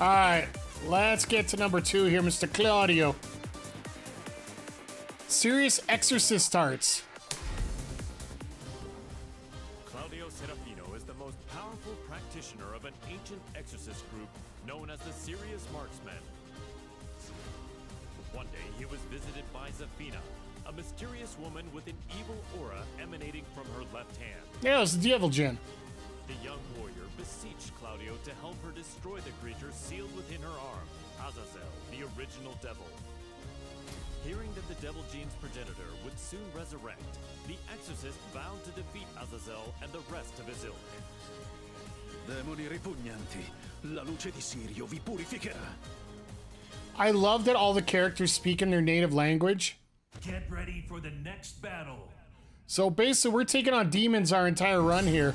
let's get to number two here, Mr. Claudio. Sirius Exorcist starts. Claudio Serafino is the most powerful practitioner of an ancient exorcist group known as the Sirius Marksmen. One day he was visited by Zafina, a mysterious woman with an evil aura emanating from her left hand. Yeah, it's the Devil Gene. The young warrior beseeched Claudio to help her destroy the creature sealed within her arm, Azazel, the original devil. Hearing that the Devil Gene's progenitor would soon resurrect, the exorcist vowed to defeat Azazel and the rest of his ilk. Demoni ripugnanti, la luce di Sirio vi purificherà. I love that all the characters speak in their native language. Get ready for the next battle. So basically, we're taking on demons our entire run here.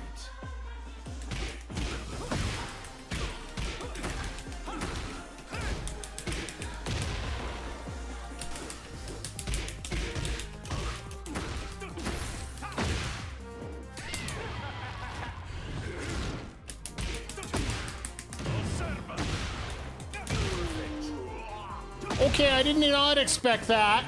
Okay, I did not expect that.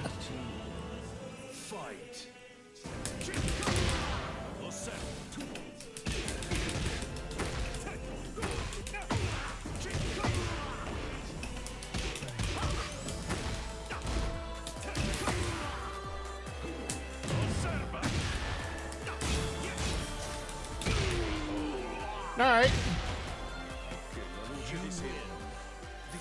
All right.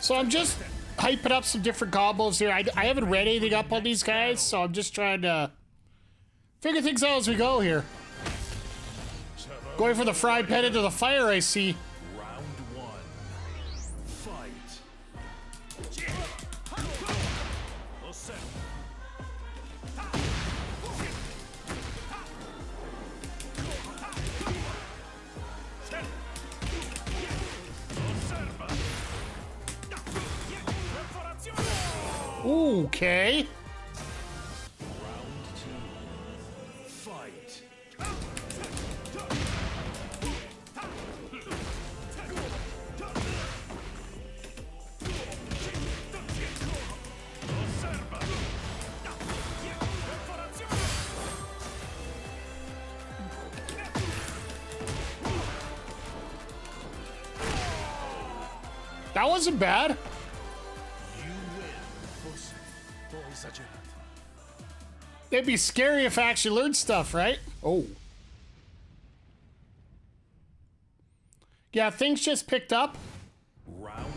So I'm just hyping up some different combos here. I, I haven't read anything up on these guys, so I'm just trying to figure things out as we go here. Going for the fried pan into the fire, I see. Okay. That wasn't bad. It'd be scary if I actually learned stuff, right? Oh. Yeah, things just picked up. Round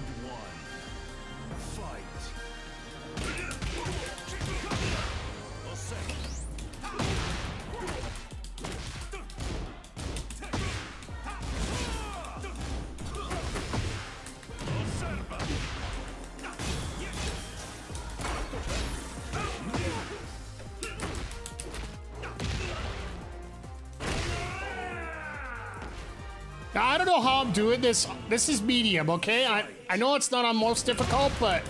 I don't know how I'm doing this. This is medium, okay? I, I know it's not on most difficult, but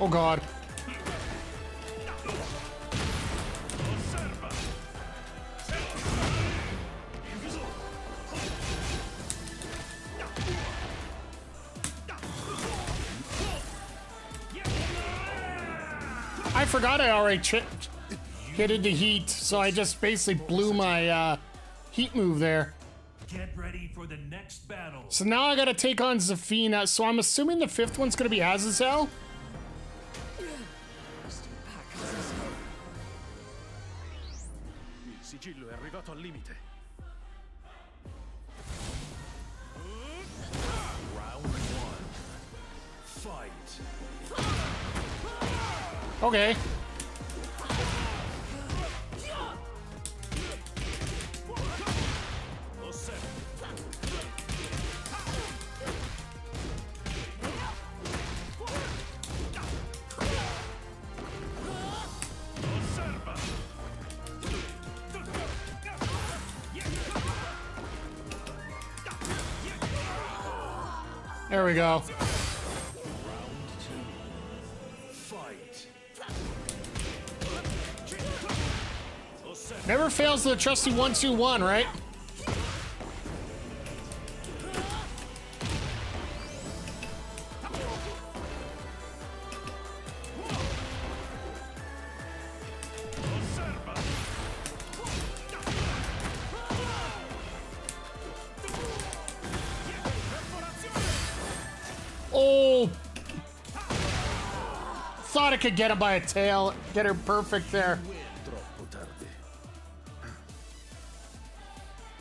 oh god. Forgot I already chipped, hit into heat, so I just basically blew my uh, heat move there. Get ready for the next battle. So now I gotta take on Zafina. So I'm assuming the fifth one's gonna be Azazel. Il sigillo è arrivato al limite. Round one. Fight. Okay. There we go. Never fails the trusty one two one, right? Oh! Could get him by a tail. Get her perfect there.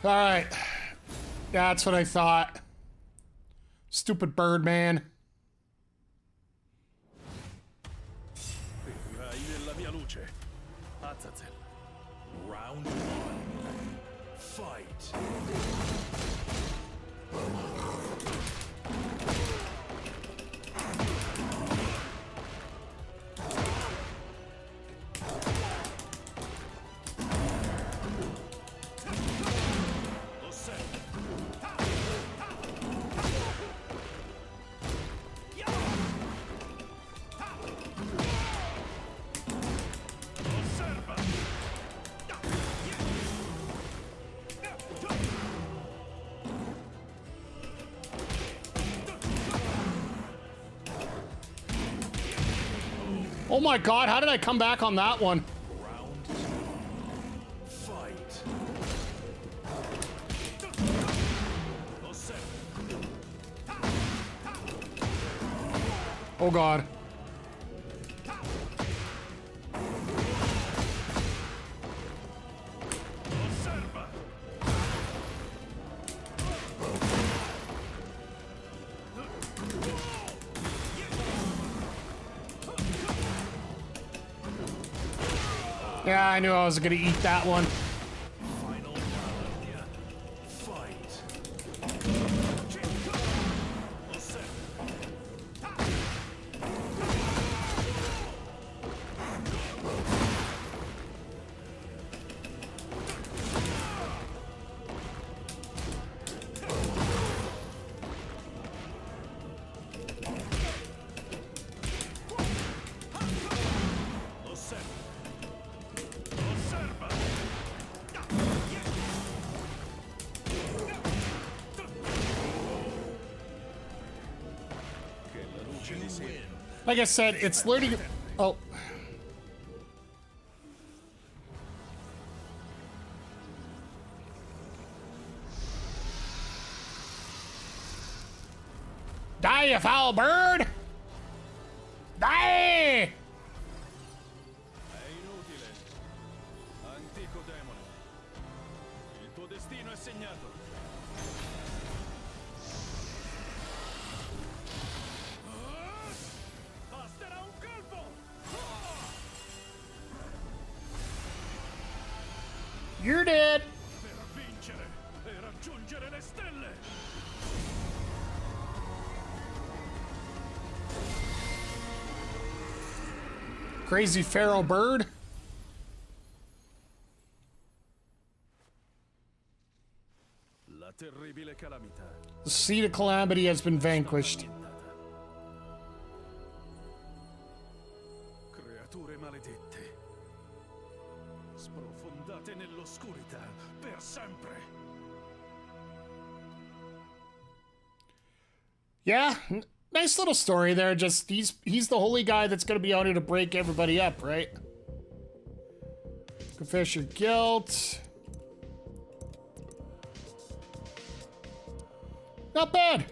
All right. That's what I thought. Stupid luce. Azazel. Round one. Fight. Oh my god, how did I come back on that one? Oh god. Yeah, I knew I was gonna eat that one. Like I said, it's learning. Oh. Die, you foul bird! Die! You're dead! Per vincere raggiungere le stelle! Crazy feral bird. La terribile calamità. The seed of calamity has been vanquished. Sempre. Yeah, nice little story there. Just he's he's the holy guy that's gonna be out here to break everybody up, right? Confess your guilt. Not bad.